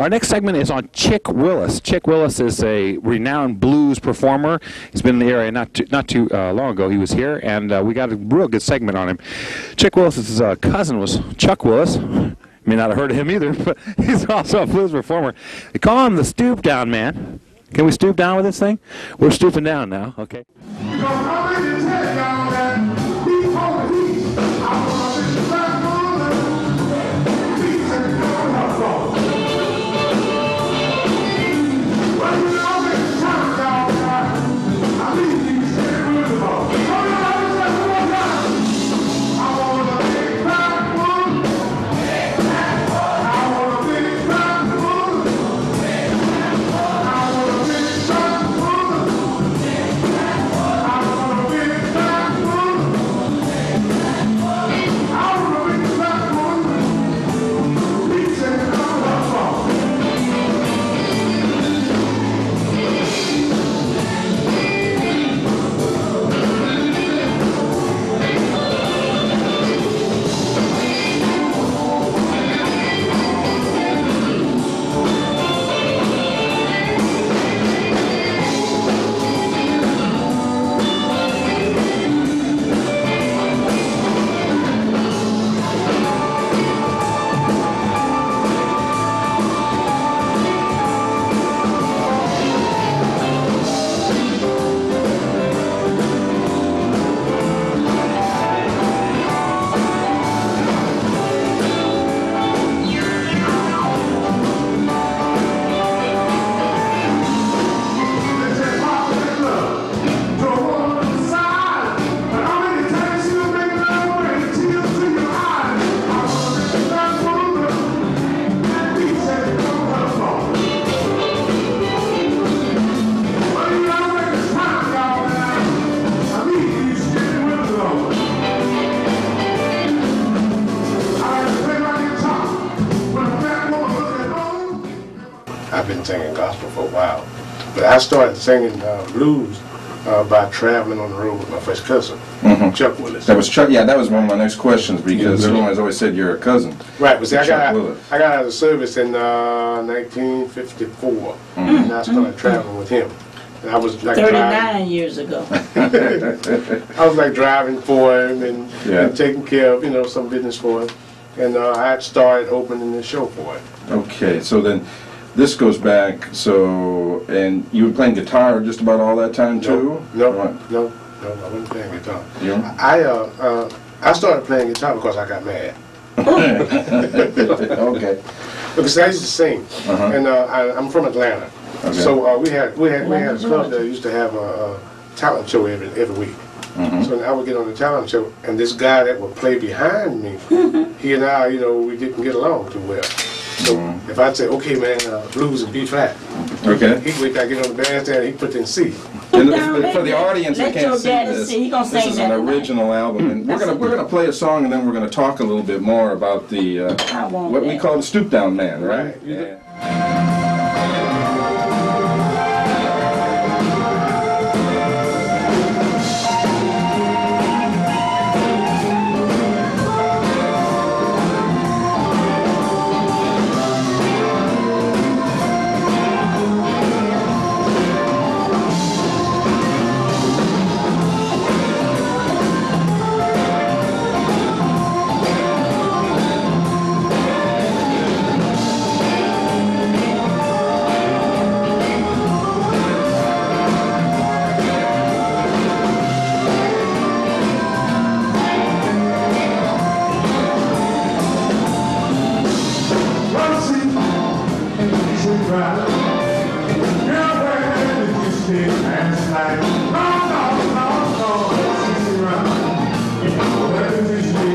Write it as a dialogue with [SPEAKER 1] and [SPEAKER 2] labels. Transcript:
[SPEAKER 1] Our next segment is on Chick Willis. Chick Willis is a renowned blues performer. He's been in the area not too, not too uh, long ago. He was here, and uh, we got a real good segment on him. Chick Willis's uh, cousin was Chuck Willis. You May not have heard of him either, but he's also a blues performer. They call him the Stoop Down Man. Can we stoop down with this thing? We're stooping down now. Okay.
[SPEAKER 2] Been singing gospel for a while. But I started singing uh, blues uh, by traveling on the road with my first cousin, Chuck Willis.
[SPEAKER 3] That was Chuck. Yeah, that was one of my next questions because everyone has always said you're a cousin.
[SPEAKER 2] Right, but see, I
[SPEAKER 3] Chuck
[SPEAKER 2] got,
[SPEAKER 3] Willis.
[SPEAKER 2] I got out of service in uh, 1954, and I started traveling with him. And I was like driving,
[SPEAKER 4] 39 years ago.
[SPEAKER 2] I was like driving for him and,
[SPEAKER 3] Yeah.
[SPEAKER 2] and taking care of you know some business for him, and uh, I had started opening the show for him.
[SPEAKER 3] Okay, so then this goes back. So, and you were playing guitar just about all that time too.
[SPEAKER 2] No,
[SPEAKER 3] What?
[SPEAKER 2] no, no, I wasn't playing guitar.
[SPEAKER 3] Yeah.
[SPEAKER 2] I uh, uh, I started playing guitar because I got mad.
[SPEAKER 3] okay.
[SPEAKER 2] Because I used to sing,
[SPEAKER 3] Uh-huh.
[SPEAKER 2] and uh, I, I'm from Atlanta.
[SPEAKER 3] Okay.
[SPEAKER 2] So uh, we had we had we had a club that used to have a, a talent show every every week.
[SPEAKER 3] Mm -hmm.
[SPEAKER 2] So I would get on the talent show, and this guy that would play behind me, he and I, you know, we didn't get along too well. So if I'd say, okay, man, uh, blues and B flat,
[SPEAKER 3] Okay.
[SPEAKER 2] he'd wait till I get on the bandstand, he'd put in C.
[SPEAKER 3] And
[SPEAKER 4] Now,
[SPEAKER 3] for,
[SPEAKER 4] let-
[SPEAKER 3] for the audience
[SPEAKER 4] let
[SPEAKER 3] that can't
[SPEAKER 4] your
[SPEAKER 3] see
[SPEAKER 4] daddy
[SPEAKER 3] this,
[SPEAKER 4] see. He gonna
[SPEAKER 3] this
[SPEAKER 4] sing
[SPEAKER 3] is an
[SPEAKER 4] that tonight.
[SPEAKER 3] original album, and we're gonna we're gonna play a song, and then we're gonna talk a little bit more about the uh,
[SPEAKER 4] I want
[SPEAKER 3] what we
[SPEAKER 4] that.
[SPEAKER 3] call the stoop down man, right?
[SPEAKER 2] Right. You
[SPEAKER 3] Yeah. like, no, no, no, no, let's run. Where is this